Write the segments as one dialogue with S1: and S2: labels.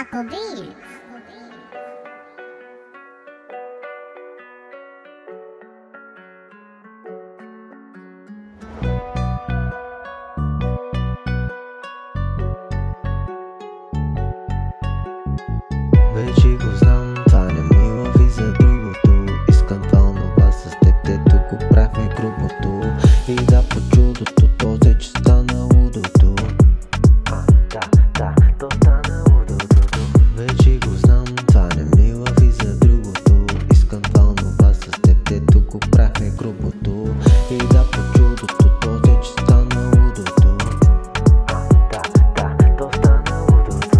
S1: Applebee's. Veggie грубото И да по чудото, то взе, че стана лудото. Да, да, то стана лудото.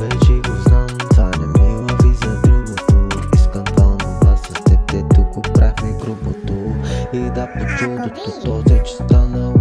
S1: Вече го знам, това не ми лови за другото. Искам това онова с теб, дето го правя грубото. И да по чудото, то взе, че стана лудото